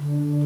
Mm-hmm.